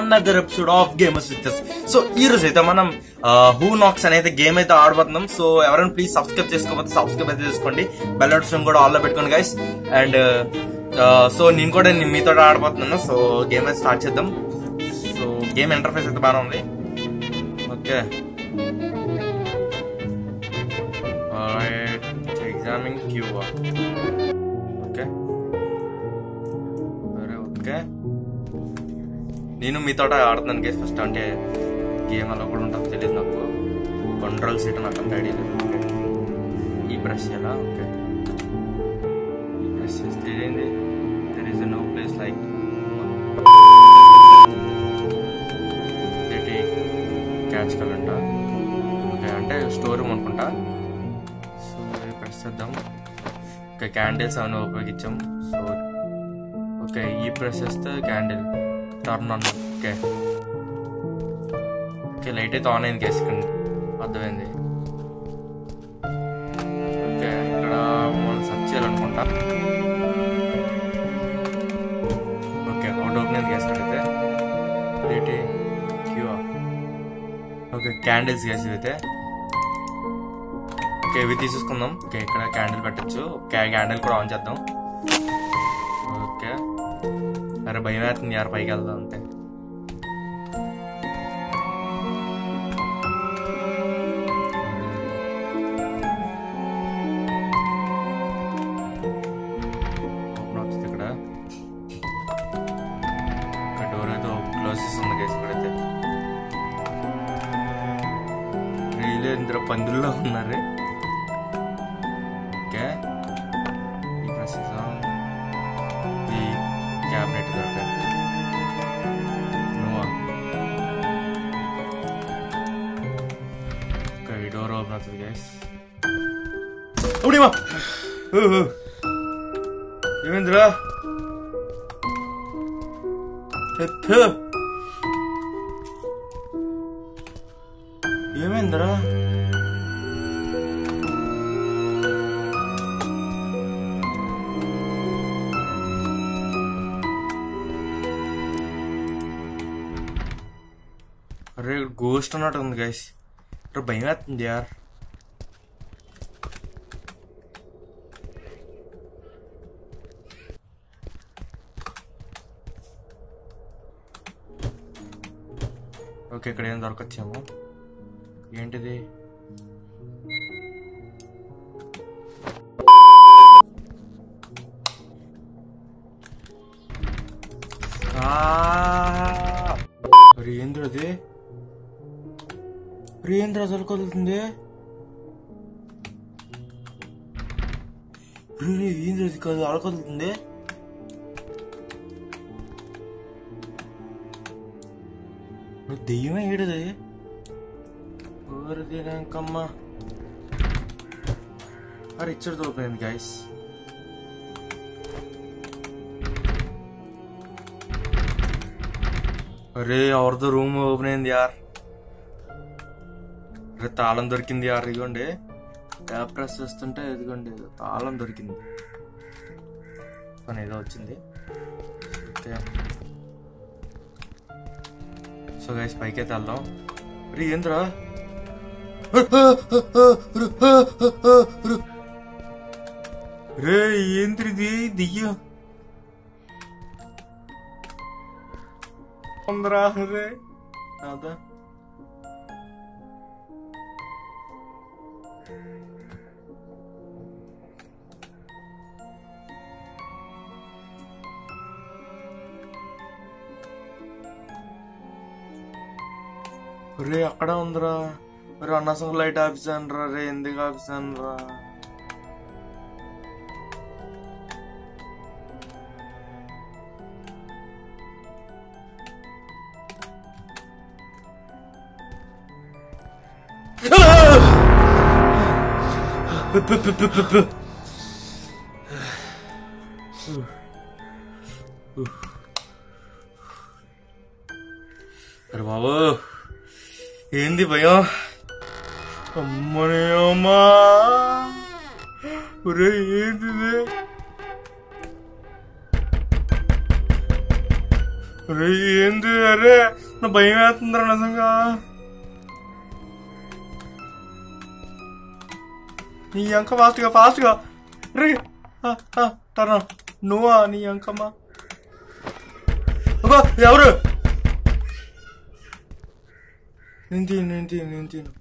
Another episode of gamers with so ఈ రోజు అయితే మనం హూ నాక్స్ అనేది గేమ్ అయితే ఆడబోతున్నాం. సో ఎవరైనా ప్లీజ్ సబ్స్క్రైబ్ చేసుకోకపోతే సబ్స్క్రైబ్ అయితే చేసుకోండి. బెల్ నోటిఫికేషన్ కూడా ఆల్లో పెట్టుకోండి గైస్ అండ్ సో నేను కూడా నేను మీతో ఆడబోతున్నాను. సో గేమ్ అయితే స్టార్ట్ చేద్దాం. సో గేమ్ ఇంటర్ఫేస్ అయితే బాగా ఉంది. ఓకే ఎగ్జామింగ్ క్యూ ఓకే? నేను మీతో ఆడుతున్నాను గేస్ ఫస్ట్ అంటే గేమ్ అలా కూడా ఉంటుందో తెలియదు నాకు. కంట్రోల్ సీట్ నాకు అంత ఐడియా లేదు. ఈ బ్రష్ ఎలా? ఓకే. ఈ బ్రష్ తెలియంది there is no place like catch కలంట okay అంటే స్టోర్ రూమ్ అనుకుంటా. సో ప్రెస్ చేద్దాం. ఓకే క్యాండిల్స్ అవన్నీ ఉపయోగించాం. సో ఓకే ఈ ప్రెస్ చేస్తే candle turn on okay okay light అయితే ఆన్ అయింది కేసు ఇక్కడ అర్థమైంది ఓకే ఇక్కడ మనం సర్చ్ చేయాలనుకుంటా ఓకే అవుట్ ఓపెన్ అయింది గ్యాస్ అయితే లైట్ క్యూ ఓకే క్యాండిల్స్ గ్యాస్ అయితే ఓకే ఇవి తీసేసుకుందాం ఓకే ఇక్కడ క్యాండిల్ పెట్టచ్చు. క్యాండిల్ కూడా ఆన్ చేద్దాం. గైస్ ఇక్కడైతే వీళ్ళు ఇందులో పందుల్లో ఉన్నారు ఓపెన్ అవుతుంది గైస్ అప్పుడేమా ఏమైందిరా ఎత్తు. ఏమైందిరా అరే గోస్ట్ అన్నట్టు ఉంది గైస్ అరే భయం వేస్తుంది యార్ ఓకే ఇక్కడ ఏం దొరకొచ్చేమో? ఏంటిది? ఏంద్రది ప్రియేంద్ర ఏంద్ర ఏంద్రది కాదు అలా దెయ్యమే ఏడుది? ఊరు ఇంకమ్మా అరే ఇచ్చడి తోపోయింది గైస్ అరే ఎవరిదో రూమ్ ఓపెన్ అయింది యార్. అరే తాళం దొరికింది యార్ ఇదిగోండి. ట్యాప్ ప్రెస్ చేస్తుంటే ఇదిగోండి తాళం దొరికింది. కానీ ఏదో వచ్చింది. ఓకే సో గైస్ పైకి వెళ్దాం రీ ఏంద్రా రే ఏంద్రిది దియ్యం ఉందరా రే అదా రే అక్కడ ఉందిరా. మరి అన్నసం లైట్ ఆఫీసాను రా రే ఎందుకు ఆఫీసాను రా ఏంది భయం అమ్మనే అమ్మా ఒరే ఏంది అరే ఏంది అరే నా భయం వేస్తుందిరా నిజంగా నీ అంక ఫాస్ట్గా ఫాస్ట్గా రే టర్న్ నువ్వా నీ అంకమ్మా అబ్బా ఎవరు నేను తిను నేను తిను నేను తిను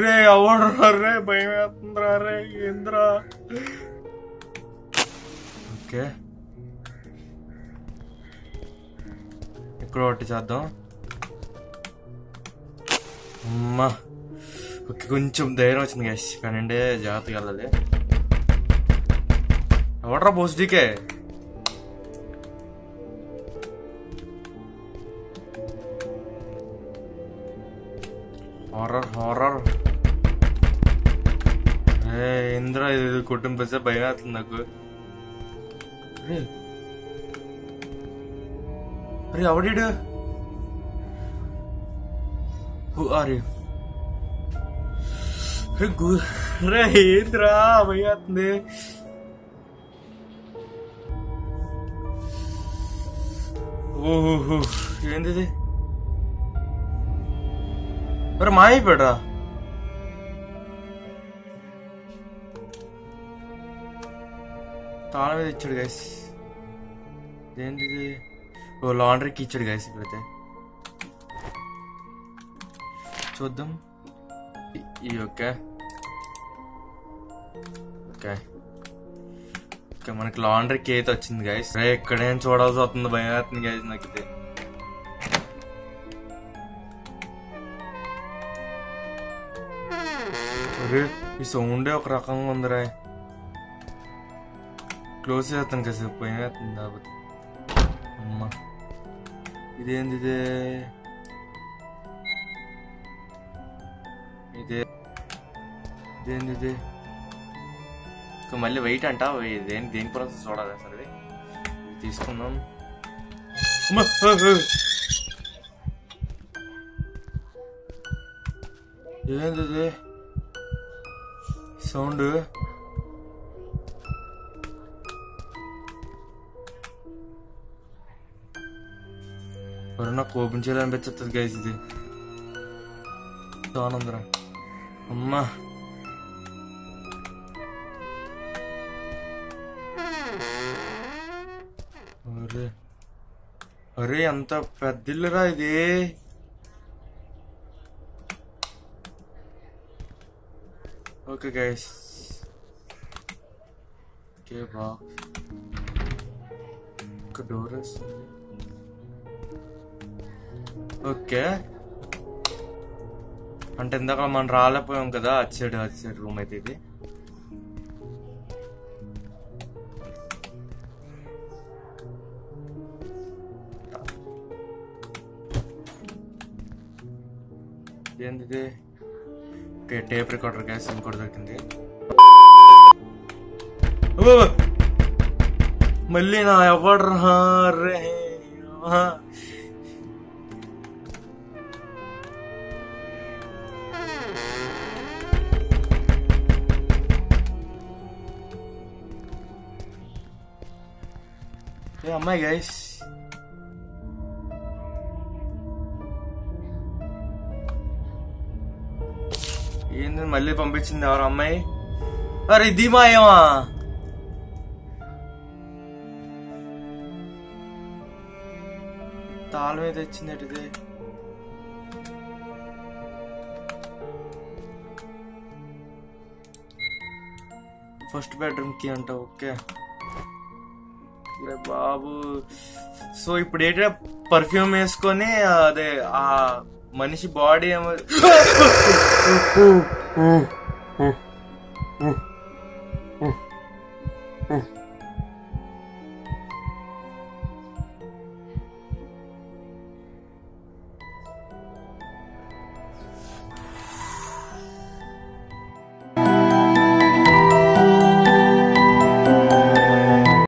రే ఎవడురా రే? భయం వేస్తుందిరా రే ఏంద్రా? ఓకే. ఇక్కడ ఒకటి చేద్దాం. అమ్మా! ఓకే కొంచెం ధైర్యం వచ్చింది గ్యాస్ కానీ జాగ్రత్తగా వెళ్ళాలి. ఎవడరా పోస్టీకే హారర్ హారర్ ఏ ఇంద్ర ఇది కుటుంబస్తే భయం అవుతుంది నాకు రే రే ఎవడీడు హూ ఆర్ యూ రే గు రే ఏంద్రా భయం అవుతుంది ఓహో ఏంది ఇది మరి మాయపోయాడా తాళం మీద ఇచ్చాడు గైస్ ఏంటిది ఓ లాండ్రీకి ఇచ్చాడు గైస్ ఇక్కడైతే చూద్దాం. ఇ- ఈ ఓకే. ఓకే. ఓకే మనకి లాండ్రీకి అయితే వచ్చింది గైస్ రే ఇక్కడేం చూడాల్సి వస్తుంది? భయం వేస్తుంది గైస్ నాకు ఇది. అరే ఈ సౌండే ఒక రకంగా ఉందిరా. క్లోజ్ చేస్తాను కాసేపు భయం వేస్తుంది కాబట్టి అమ్మా. ఇదేంది ఇదే? ఇదే. ఇదేంది ఇదే? సో మళ్ళీ వెయిట్ అంట దేని దేని కోసం చూడాలి సరే తీసుకుందాం. ఏంటిది సౌండ్? ఎవరన్నా కోపించాలనిపించదు గైస్ ఇది. ఆనందరం అమ్మా. అరే అరే ఎంత పెద్ద ఇల్లురా ఇది ఓకే గైస్ ఓకే బా ఒక డోర్ వస్తుంది ఓకే అంటే ఇందాక మనం రాలేకపోయాం కదా అటు సైడ్ అటు సైడ్ రూమ్ అయితే ఇది ఏంది ఇది ఓకే టేప్ రికార్డర్ గ్యాస్ ఇంకోటి దొరికింది అబ్బో! మళ్ళీ నా ఎవడు రే ఆహా. ఏ అమ్మాయి ఏంది మళ్ళీ పంపించింది ఎవరు అమ్మాయి? అరే ఇది మాయమా తాళం మీద వచ్చింది అటుది ఫస్ట్ బెడ్రూమ్కి అంట ఓకే. బాబు. సో ఇప్పుడు ఏంటంటే పర్ఫ్యూమ్ వేసుకొని అదే ఆ మనిషి బాడీ ఏమో 嗯嗯嗯嗯嗯嗯